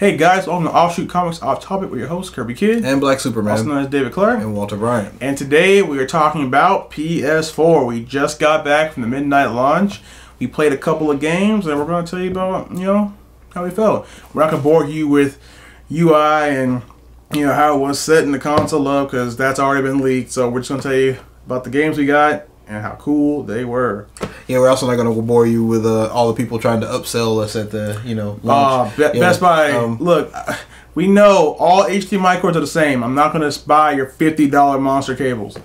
Hey guys, welcome to Offshoot Comics Off Topic with your host Kirby Kid, and Black Superman, also known as David Clarke, and Walter Bryant. And today we are talking about PS4. We just got back from the midnight launch. We played a couple of games, and we're going to tell you about you know how we felt. We're not going to bore you with UI and you know how it was set in the console up because that's already been leaked. So we're just going to tell you about the games we got and how cool they were. Yeah, we're also not going to bore you with uh, all the people trying to upsell us at the you know. Launch. Uh, Be- yeah, Best Buy. Um, look, we know all HDMI cords are the same. I'm not going to buy your fifty dollar monster cables.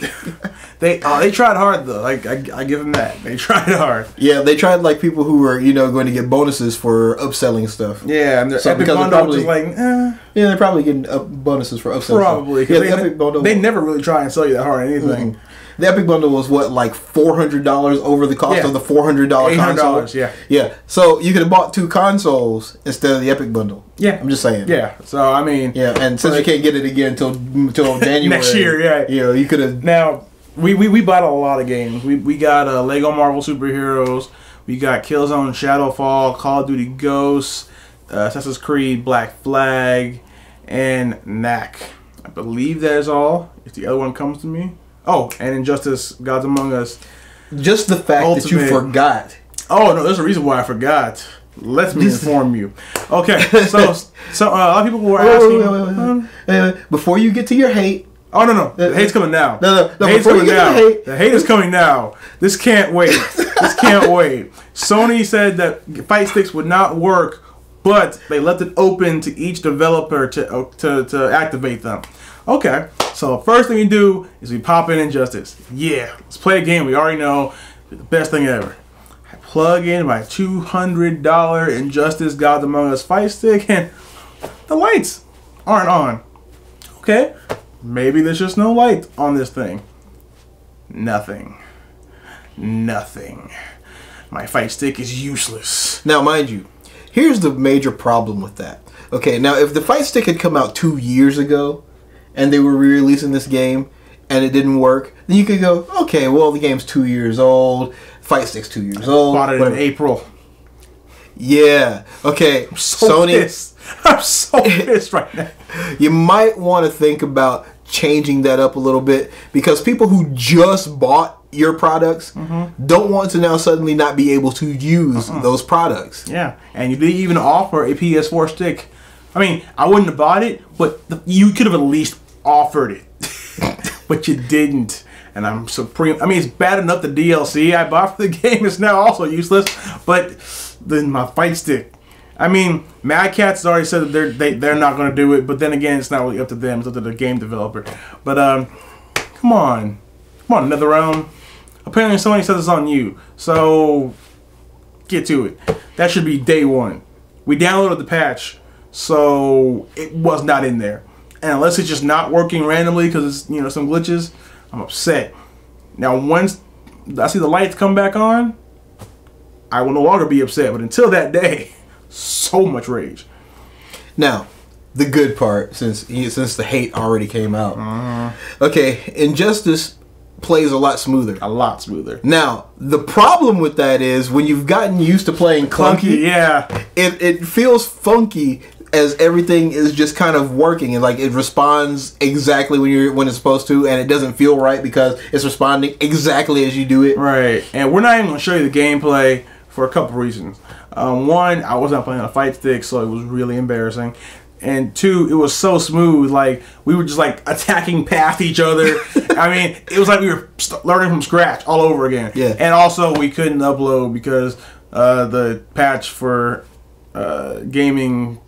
they uh, they tried hard though. Like I, I give them that. They tried hard. Yeah, they tried like people who were you know going to get bonuses for upselling stuff. Yeah, and their so Epic Bundle probably, like eh. yeah, they're probably getting bonuses for upselling. Probably because yeah, the Epic Bundle. They never really try and sell you that hard or anything. Mm-hmm. The Epic Bundle was what like four hundred dollars over the cost yeah. of the four hundred dollar console. Yeah, yeah. So you could have bought two consoles instead of the Epic Bundle. Yeah, I'm just saying. Yeah. So I mean, yeah, and since you can't get it again until until January next year, yeah, you know, you could have now. We, we, we bought a lot of games. We, we got uh, Lego Marvel Superheroes. We got Killzone Shadowfall, Call of Duty Ghosts, uh, Assassin's Creed Black Flag, and Knack. I believe that is all. If the other one comes to me. Oh, and Injustice: Gods Among Us. Just the fact Ultimate. that you forgot. Oh no, there's a reason why I forgot. Let me inform you. Okay, so so uh, a lot of people were asking. Wait, wait, wait, um, before you get to your hate. Oh no no, the hate's coming now. No no, no hate's coming now. Hate. The hate is coming now. This can't wait. this can't wait. Sony said that fight sticks would not work, but they left it open to each developer to uh, to to activate them. Okay, so first thing we do is we pop in Injustice. Yeah, let's play a game we already know. The best thing ever. I plug in my $200 Injustice Gods Among Us fight stick and the lights aren't on. Okay, maybe there's just no light on this thing. Nothing. Nothing. My fight stick is useless. Now, mind you, here's the major problem with that. Okay, now if the fight stick had come out two years ago, and they were re-releasing this game and it didn't work, then you could go, okay, well the game's two years old, Fight Stick's two years old. Bought it whatever. in April. Yeah. Okay. I'm so Sony. Pissed. I'm so pissed right now. You might want to think about changing that up a little bit because people who just bought your products mm-hmm. don't want to now suddenly not be able to use uh-uh. those products. Yeah, and you didn't even offer a PS4 stick. I mean, I wouldn't have bought it, but the, you could have at least offered it, but you didn't. And I'm supreme. I mean, it's bad enough the DLC I bought for the game is now also useless, but then my fight stick. I mean, Mad Catz already said that they're they, they're not going to do it, but then again, it's not really up to them. It's up to the game developer. But um, come on, come on, another round. Apparently, Sony said it's on you, so get to it. That should be day one. We downloaded the patch, so it was not in there and unless it's just not working randomly because it's you know some glitches, I'm upset. Now once I see the lights come back on, I will no longer be upset. But until that day, so much rage. Now, the good part, since since the hate already came out. Uh-huh. Okay, Injustice plays a lot smoother. A lot smoother. Now, the problem with that is when you've gotten used to playing clunky, clunky yeah, it, it feels funky as everything is just kind of working and like it responds exactly when you're when it's supposed to and it doesn't feel right because it's responding exactly as you do it right and we're not even going to show you the gameplay for a couple reasons um, one i wasn't playing on a fight stick so it was really embarrassing and two, it was so smooth. Like we were just like attacking past each other. I mean, it was like we were learning from scratch all over again. Yeah. And also, we couldn't upload because uh, the patch for uh, gaming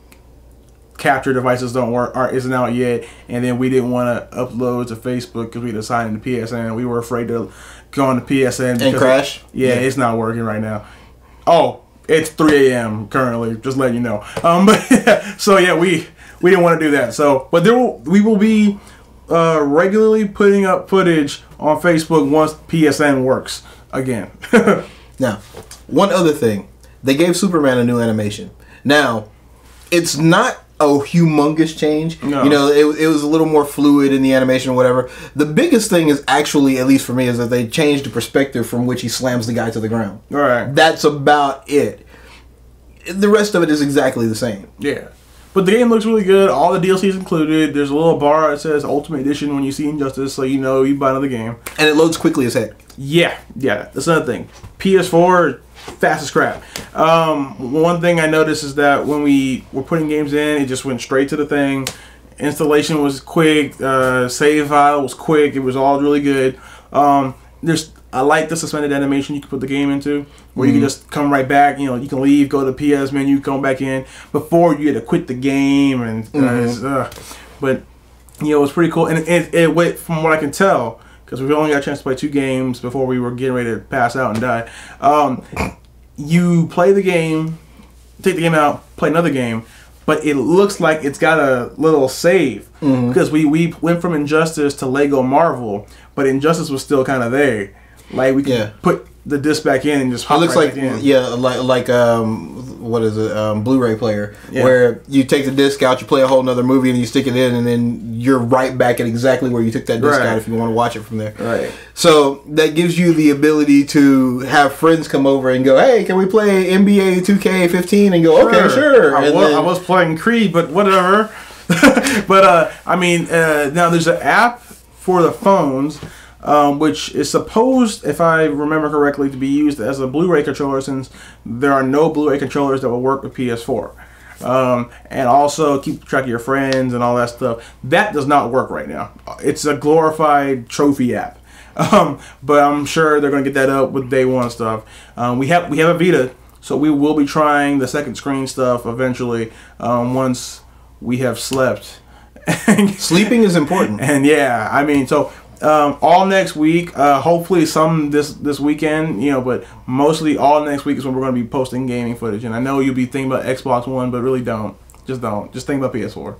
capture devices don't work aren't isn't out yet and then we didn't want to upload to facebook because we signed to psn we were afraid to go on the psn and crash? Yeah, yeah, it's not working right now. Oh it's 3 a.m currently just letting you know. Um but so yeah we we didn't want to do that. So but there will we will be uh regularly putting up footage on facebook once psn works again. Now one other thing. They gave superman a new animation. Now it's not a humongous change. No. You know, it, it was a little more fluid in the animation or whatever. The biggest thing is actually, at least for me, is that they changed the perspective from which he slams the guy to the ground. All right. That's about it. The rest of it is exactly the same. Yeah. but the game looks really good. All the DLCs included. There's a little bar that says Ultimate Edition when you see Injustice, so you know you buy another game. And it loads quickly as heck. Yeah, yeah, that's another thing. PS4 fast as crap. Um, one thing I noticed is that when we were putting games in, it just went straight to the thing. Installation was quick. Uh, save file was quick. It was all really good. Um, there's I like the suspended animation you can put the game into, where you can just come right back. You know, you can leave, go to the PS menu, come back in before you had to quit the game, and uh, it's, uh, but you know, it was pretty cool. And it, it went from what I can tell, because we've only got a chance to play two games before we were getting ready to pass out and die. Um, you play the game, take the game out, play another game, but it looks like it's got a little save because we we went from Injustice to Lego Marvel, but Injustice was still kind of there. Like we could Yeah. put the disc back in and just It looks right like back in. yeah, like like um, what is it? Um, Blu-ray player Yeah. where you take the disc out, you play a whole nother movie, and you stick it in, and then you're right back at exactly where you took that disc Right. out if you want to watch it from there. Right. So that gives you the ability to have friends come over and go, "Hey, can we play NBA 2K15?" And go, "Okay, sure." I, And was, then- I was playing Creed, but whatever. but uh, I mean, uh, now there's an app for the phones, um, which is supposed, if I remember correctly, to be used as a Blu-ray controller, since there are no Blu-ray controllers that will work with PS4. Um, and also keep track of your friends and all that stuff. That does not work right now. It's a glorified trophy app. Um, but I'm sure they're gonna get that up with day one stuff. Um, we have we have a Vita, so we will be trying the second screen stuff eventually um, once we have slept. sleeping is important. And yeah, I mean, so um, all next week, uh, hopefully some this this weekend, you know, but mostly all next week is when we're going to be posting gaming footage. And I know you'll be thinking about Xbox One, but really don't. Just don't. Just think about PS4.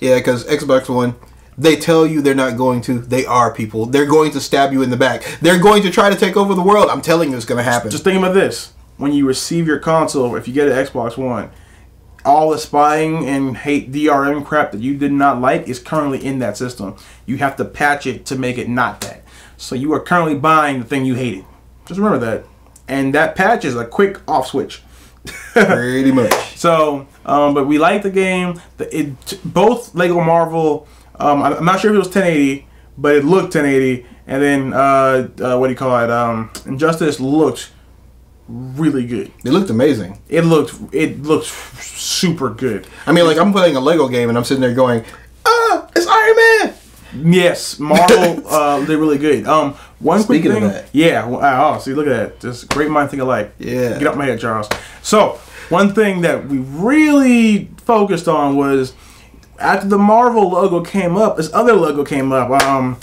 Yeah, because Xbox One, they tell you they're not going to. They are people. They're going to stab you in the back. They're going to try to take over the world. I'm telling you, it's going to happen. Just think about this: when you receive your console, if you get an Xbox One, all the spying and hate DRM crap that you did not like is currently in that system. You have to patch it to make it not that. So you are currently buying the thing you hated. Just remember that. And that patch is a quick off switch. Pretty much. So, um, but we like the game. The, it both Lego Marvel. Um, I'm not sure if it was 1080, but it looked 1080. And then uh, uh, what do you call it? Um, Injustice looked really good. It looked amazing. It looked it looked super good. I mean, like I'm playing a Lego game and I'm sitting there going, "Ah, it's Iron Man." Yes, Marvel uh, they're really good. Um, one Speaking quick thing. that. Yeah. well, Oh, see, look at that. Just great mind think alike. Yeah. Get up my head, Charles. So one thing that we really focused on was after the Marvel logo came up, this other logo came up. Um,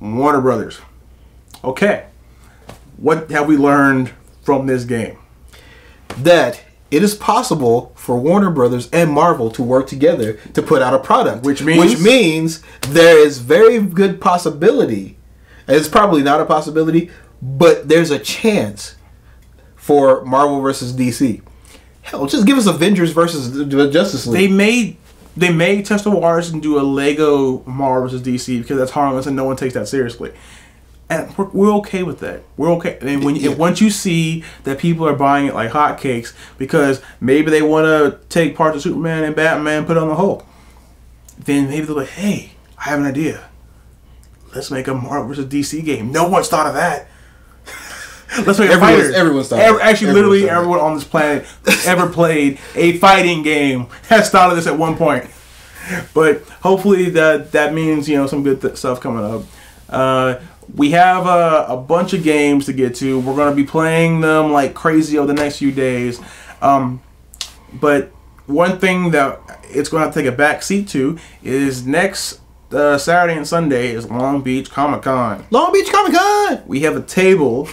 Warner Brothers. Okay. What have we learned from this game? That it is possible for Warner Brothers and Marvel to work together to put out a product, Which means? which means there is very good possibility. It's probably not a possibility, but there's a chance for Marvel versus DC. Hell, just give us Avengers versus the- Justice League. They may they may test the waters and do a Lego Marvel versus DC because that's harmless and no one takes that seriously. And we're, we're okay with that. We're okay. And when you, Yeah. once you see that people are buying it like hotcakes because maybe they want to take parts of Superman and Batman, put it on the Hulk, then maybe they're like, "Hey, I have an idea. Let's make a Marvel versus DC game." No one's thought of that. Let's make a Everyone's- fighters. everyone's thought Every- Actually, Everyone's literally everyone on this planet ever played a fighting game has thought of this at one point. But hopefully that that means you know some good th- stuff coming up. Uh, we have a, a bunch of games to get to. We're going to be playing them like crazy over the next few days. Um, but one thing that it's going to take a back seat to is next uh, Saturday and Sunday is Long Beach Comic Con Long Beach Comic Con. we have a table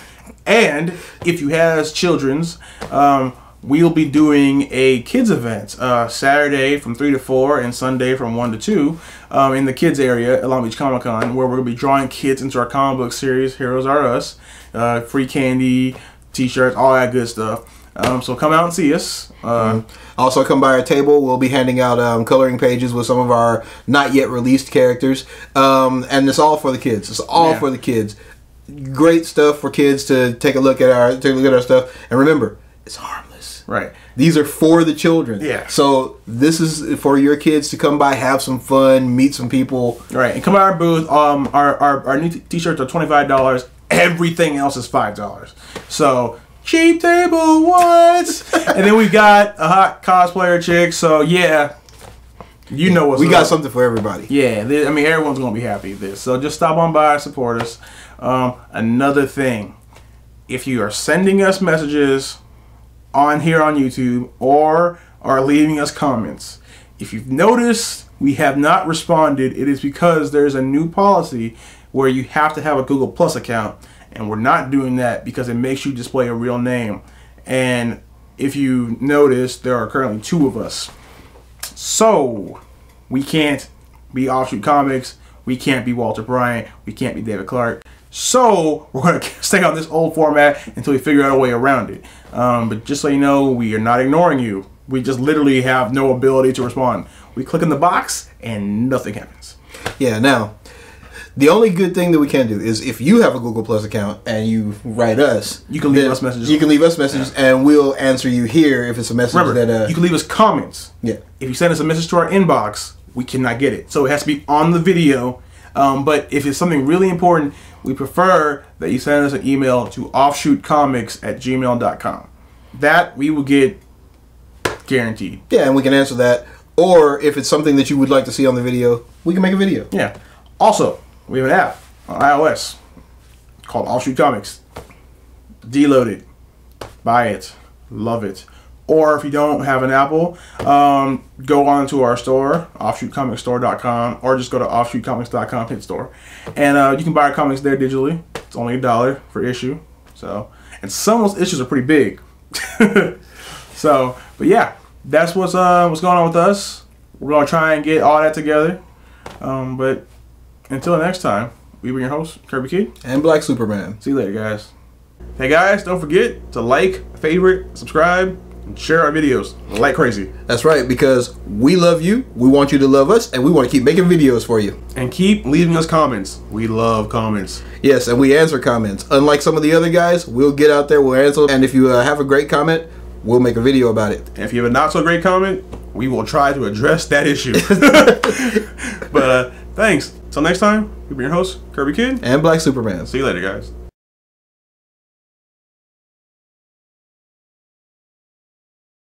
and if you has children's um, we'll be doing a kids event uh, saturday from 3 to 4 and sunday from 1 to 2 um, in the kids area at long beach comic con where we're going to be drawing kids into our comic book series heroes are us uh, free candy t-shirts all that good stuff um, so come out and see us uh, Also, come by our table. We'll be handing out um, coloring pages with some of our not yet released characters, um, and it's all for the kids. It's all Yeah. for the kids. Great stuff for kids to take a look at our take a look at our stuff. And remember, it's harmless. Right. These are for the children. Yeah. So this is for your kids to come by, have some fun, meet some people. Right. And come by our booth. Um, our our, our new t- t-shirts are twenty five dollars. Everything else is five dollars. So cheap table what? and then we've got a hot cosplayer chick. So yeah, you know what's We got up. something for everybody. Yeah, I mean everyone's gonna be happy with this. So just stop on by, support us. Um, another thing, if you are sending us messages on here on YouTube or are leaving us comments, if you've noticed we have not responded, it is because there's a new policy where you have to have a Google Plus account, and we're not doing that because it makes you display a real name. And if you notice, there are currently two of us. So we can't be Offshoot Comics. We can't be Walter Bryant. We can't be David Clarke. So we're gonna stay on this old format until we figure out a way around it. Um, but just so you know, we are not ignoring you. We just literally have no ability to respond. We click in the box and nothing happens. Yeah. Now, the only good thing that we can do is if you have a Google Plus account and you write us, You can leave us messages. You can leave us messages, and we'll answer you here if it's a message Remember, that. Uh, you can leave us comments. yeah. If you send us a message to our inbox, we cannot get it. So it has to be on the video. Um, but if it's something really important, we prefer that you send us an email to offshootcomics at gmail.com. That we will get guaranteed. Yeah, and we can answer that. Or if it's something that you would like to see on the video, we can make a video. Yeah. Also, we have an app on iOS called Offshoot Comics. Deload it. Buy it. Love it. Or if you don't have an Apple, um, go on to our store, offshootcomicsstore.com, or just go to offshootcomics.com, hit store. And uh, you can buy our comics there digitally. It's only a dollar for issue. So, and some of those issues are pretty big. so, but yeah, that's what's uh, what's going on with us. We're gonna try and get all that together. Um, but until next time, we were your host, Kirby Kid. And Black Superman. See you later, guys. Hey guys, don't forget to like, favorite, subscribe, share our videos like crazy. That's right, because we love you, we want you to love us, and we want to keep making videos for you. And keep leaving us comments. We love comments. Yes, and we answer comments. Unlike some of the other guys, we'll get out there, we'll answer, and if you uh, have a great comment, we'll make a video about it. And if you have a not so great comment, we will try to address that issue. but uh, thanks. Till next time, we've been your host, Kirby Kid. And Black Superman. See you later, guys.